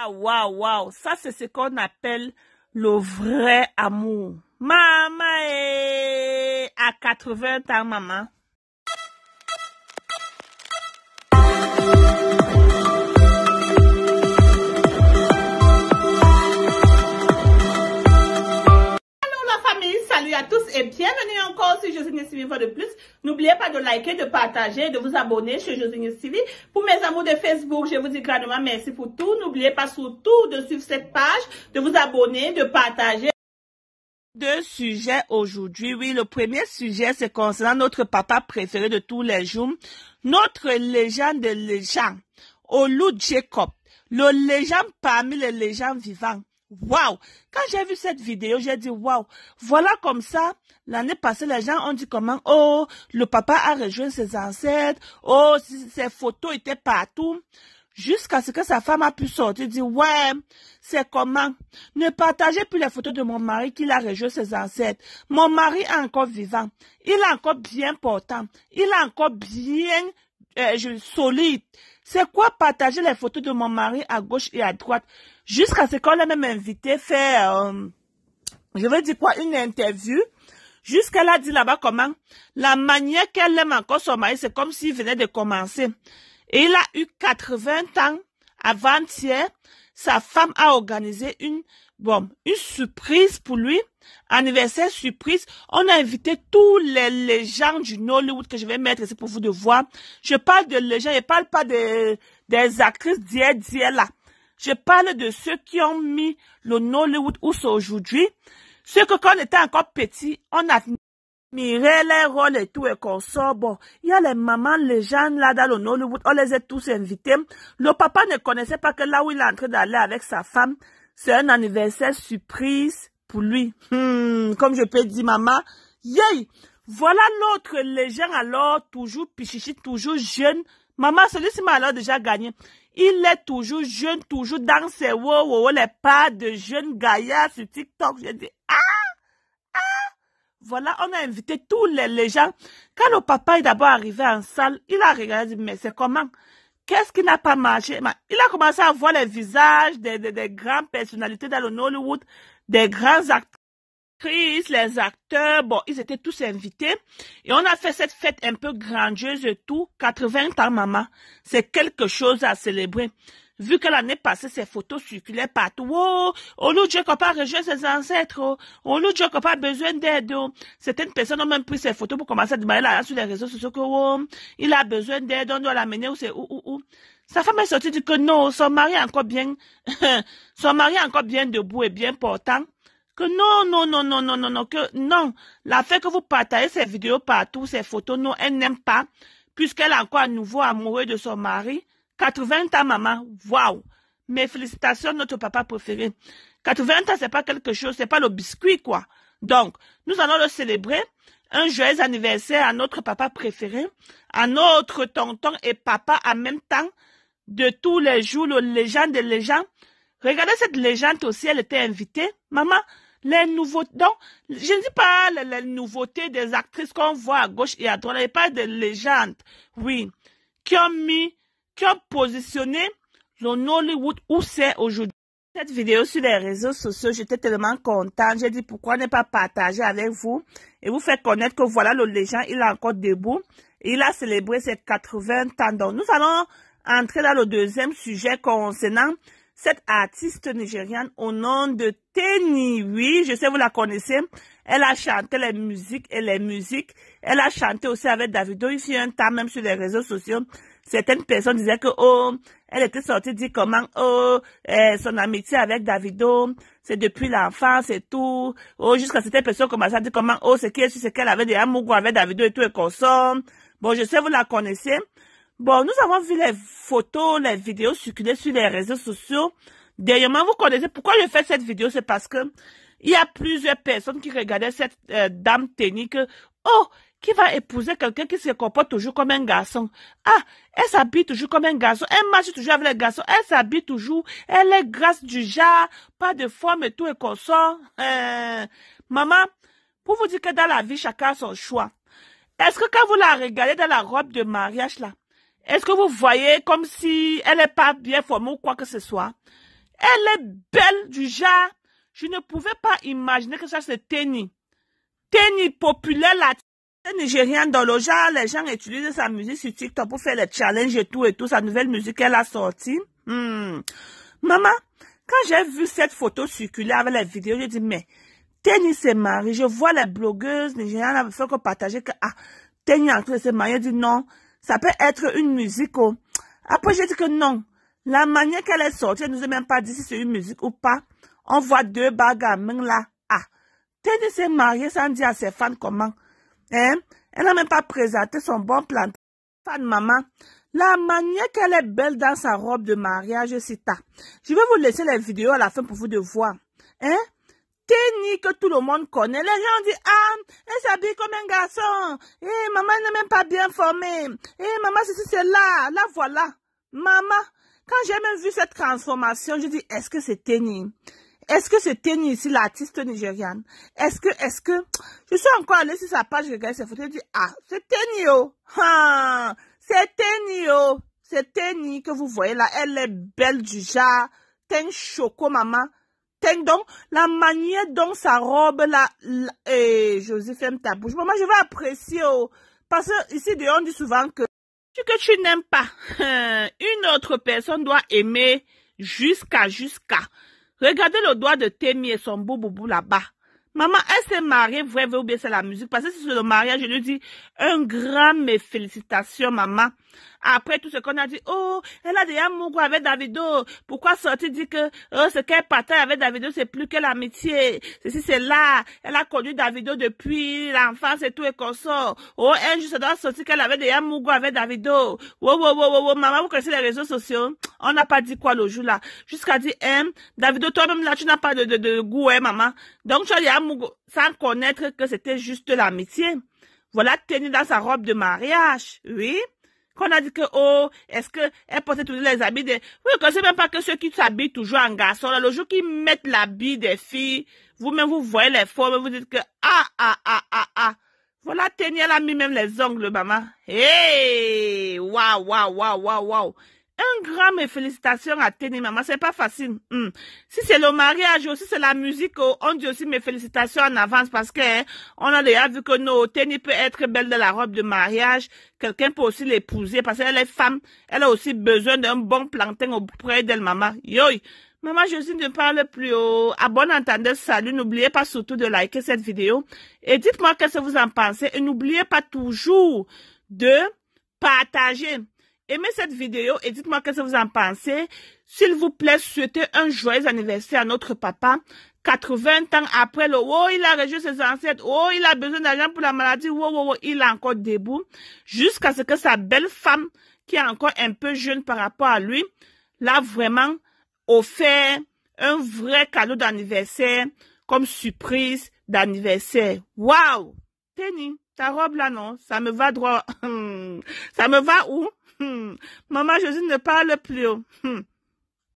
Ah, waouh, waouh. Ça, c'est ce qu'on appelle le vrai amour. Maman est à 80 ans, maman. Salut à tous et bienvenue encore sur Josine fois de plus. N'oubliez pas de liker, de partager, de vous abonner sur Josine TV. Pour mes amours de Facebook, je vous dis grandement merci pour tout. N'oubliez pas surtout de suivre cette page, de vous abonner, de partager. Deux sujets aujourd'hui. Oui, le premier sujet, c'est concernant notre papa préféré de tous les jours, notre légende de légende, Olu Jacob, le légende parmi les légendes vivantes. Waouh! Quand j'ai vu cette vidéo, j'ai dit waouh! Voilà comme ça. L'année passée, les gens ont dit comment, oh, le papa a rejoint ses ancêtres, oh, ses photos étaient partout. Jusqu'à ce que sa femme a pu sortir, dire, ouais, c'est comment? Ne partagez plus les photos de mon mari qu'il a rejoint ses ancêtres. Mon mari est encore vivant. Il est encore bien portant. Il est encore bien euh, solide. C'est quoi partager les photos de mon mari à gauche et à droite? Jusqu'à ce qu'on ait même invité faire, euh, je veux dire quoi, une interview? Jusqu'elle a dit là-bas comment, la manière qu'elle aime encore son mari, c'est comme s'il venait de commencer. Et il a eu 80 ans avant-hier. Sa femme a organisé une, bon, une surprise pour lui. Anniversaire surprise. On a invité tous les légendes du Nollywood que je vais mettre ici pour vous de voir. Je parle de légendes, je parle pas des, des actrices d'hier, d'hier là. Je parle de ceux qui ont mis le Nollywood où c'est aujourd'hui. Ceux que quand on était encore petit, on admirait les rôles et tout et qu'on sort. Bon, il y a les mamans, les gens là dans le Nollywood, on les a tous invités. Le papa ne connaissait pas que là où il est en train d'aller avec sa femme, c'est un anniversaire surprise pour lui. Hmm, comme je peux dire, maman, yay! Voilà l'autre légende alors, toujours pichichi, toujours jeune. Maman, celui-ci m'a alors déjà gagné. Il est toujours jeune, toujours dans ses wow, wow, les pas de jeunes gaillards sur TikTok. J'ai dit, ah, ah. Voilà, on a invité tous les, gens. Quand le papa est d'abord arrivé en salle, il a regardé, mais c'est comment? Qu'est-ce qui n'a pas marché? Il a commencé à voir les visages des, des, des grandes personnalités dans le Nollywood, des grands acteurs les acteurs, bon, ils étaient tous invités. Et on a fait cette fête un peu grandiose et tout. 80 ans, maman. C'est quelque chose à célébrer. Vu que l'année passée, ces photos circulaient partout. Oh, Olu Jacob a rejoint ses ancêtres. Oh, Olu Jacob a besoin d'aide. Oh. Certaines personnes ont même pris ces photos pour commencer à demander là sur les réseaux sociaux que, oh, il a besoin d'aide, on doit l'amener où c'est où. Sa femme est sortie dit que non, son mari est encore bien, son mari est encore bien debout et bien portant que non, non, non, non, non, non, non, que non. La fait que vous partagez ces vidéos partout, ces photos, non, elle n'aime pas, puisqu'elle est encore à nouveau amoureuse de son mari. 80 ans, maman, waouh. Mes félicitations, notre papa préféré. 80 ans, c'est pas quelque chose, c'est pas le biscuit, quoi. Donc, nous allons le célébrer. Un joyeux anniversaire à notre papa préféré, à notre tonton et papa en même temps, de tous les jours, le légende des légendes. Regardez cette légende aussi, elle était invitée. Maman, les nouveautés, donc, je ne dis pas les, nouveautés des actrices qu'on voit à gauche et à droite, il pas de légendes, oui, qui ont mis, qui ont positionné le Nollywood où c'est aujourd'hui. Cette vidéo sur les réseaux sociaux, j'étais tellement contente. J'ai dit pourquoi ne pas partager avec vous et vous faire connaître que voilà le légende, il est encore debout. Il a célébré ses 80 ans. Donc, nous allons entrer dans le deuxième sujet concernant cette artiste nigériane au nom de Teni, oui, je sais vous la connaissez. Elle a chanté les musiques et les musiques. Elle a chanté aussi avec Davido. Il y a un temps même sur les réseaux sociaux. Certaines personnes disaient que, oh, elle était sortie dire comment, oh, eh, son amitié avec Davido, c'est depuis l'enfance et tout. Oh, jusqu'à certaines personnes commençaient à dire comment, oh, c'est qu'elle, c'est qu'elle avait des amours avec Davido et tout et consomme. Bon, je sais, vous la connaissez. Bon, nous avons vu les photos, les vidéos circuler sur les réseaux sociaux. Dernièrement, vous connaissez pourquoi je fais cette vidéo, c'est parce que il y a plusieurs personnes qui regardaient cette euh, dame technique. Oh, qui va épouser quelqu'un qui se comporte toujours comme un garçon. Ah, elle s'habille toujours comme un garçon. Elle marche toujours avec les garçons. Elle s'habille toujours. Elle est grasse du genre. Pas de forme et tout et qu'on sort. Euh, maman, pour vous dire que dans la vie, chacun a son choix. Est-ce que quand vous la regardez dans la robe de mariage là, est-ce que vous voyez comme si elle n'est pas bien formée ou quoi que ce soit? Elle est belle du genre. Je ne pouvais pas imaginer que ça c'est Tenny. Tenny populaire latine nigérienne dans le genre, les gens utilisent sa musique sur TikTok pour faire les challenges et tout et tout, sa nouvelle musique qu'elle a sortie. Hmm. Maman, quand j'ai vu cette photo circuler avec les vidéos, j'ai dit, mais Tenny s'est mariée. Je vois les blogueuses nigériennes faire que partager que, ah, Tenny en train de se marier. Dit, non, ça peut être une musique. Oh. Après, j'ai dit que non. La manière qu'elle est sortie, elle nous a même pas dit si c'est une musique ou pas. On voit deux bagamins là. Ah, Tenny s'est mariée sans dire à ses fans comment? Hein? Elle n'a même pas présenté son bon plan. Fan maman, la manière qu'elle est belle dans sa robe de mariage, c'est ta. Je vais vous laisser les vidéos à la fin pour vous de voir. Hein? Tenny que tout le monde connaît. Les gens disent, ah, elle s'habille comme un garçon. Eh, maman n'est même pas bien formée. Eh, maman, ceci, c'est là. Là, voilà. Maman, quand j'ai même vu cette transformation, je dis, est-ce que c'est Tenny? Est-ce que c'est Tenny ici, l'artiste nigériane? Est-ce que, est-ce que, je suis encore allée sur sa page, je regarde ses photos, je dis, ah, c'est Tenny, oh. Ah, c'est Tenny, oh. C'est Tenny que vous voyez là. Elle est belle du genre. Ten choco, maman. Donc, la manière dont sa robe là, et eh, Joseph aime ta bouche. Maman, je vais apprécier, oh. Parce que ici, on dit souvent que que tu n'aimes pas, une autre personne doit aimer jusqu'à, jusqu'à. Regardez le doigt de Temi et son beau boubou là-bas. Maman, elle s'est mariée, vrai, vrai, ou bien c'est la musique? Parce que c'est le mariage, je lui dis un grand mes félicitations, maman. Après tout ce qu'on a dit, oh, elle a déjà mouru avec Davido. Pourquoi sortir dit que oh, ce qu'elle partage avec Davido, c'est plus que l'amitié? Ceci, c'est là. Elle a connu Davido depuis l'enfance et tout et qu'on sort. Oh, elle juste doit sortir qu'elle avait déjà mouru avec Davido. Oh, oh, oh, oh, maman, vous connaissez les réseaux sociaux? On n'a pas dit quoi le jour là. Jusqu'à dire, hein, Davido, toi-même là, tu n'as pas de, de, de goût, hein, maman. Donc, tu as sans connaître que c'était juste l'amitié. Voilà, tenue dans sa robe de mariage. Oui qu'on a dit que, oh, est-ce que elle portait toujours les habits des... Oui, ne c'est même pas que ceux qui s'habillent toujours en garçon, là, le jour qu'ils mettent l'habit des filles, vous-même, vous voyez les formes, vous dites que, ah, ah, ah, ah, ah. Voilà, Tenia, elle a mis même les ongles, maman. Hey! Waouh, waouh, waouh, waouh, waouh. Un grand mes félicitations à Tenny, maman. C'est pas facile. Hmm. Si c'est le mariage aussi, c'est la musique, oh, on dit aussi mes félicitations en avance parce que hein, on a déjà vu que nos Tenny peut être belle de la robe de mariage. Quelqu'un peut aussi l'épouser parce qu'elle est femme. Elle a aussi besoin d'un bon plantain auprès d'elle, maman. Yoï. Maman Josie ne parle plus haut. À bon entendeur, salut. N'oubliez pas surtout de liker cette vidéo. Et dites-moi qu'est-ce que vous en pensez. Et n'oubliez pas toujours de partager. Aimez cette vidéo et dites-moi qu'est-ce que vous en pensez. S'il vous plaît, souhaitez un joyeux anniversaire à notre papa. 80 ans après le oh, il a rejeté ses ancêtres, oh, il a besoin d'argent pour la maladie, oh, oh, oh, il est encore debout. Jusqu'à ce que sa belle femme, qui est encore un peu jeune par rapport à lui, l'a vraiment offert un vrai cadeau d'anniversaire comme surprise d'anniversaire. Waouh! Tenny, ta robe là, non? Ça me va droit. ça me va où? Hmm. Maman Josie ne parle plus. Hmm.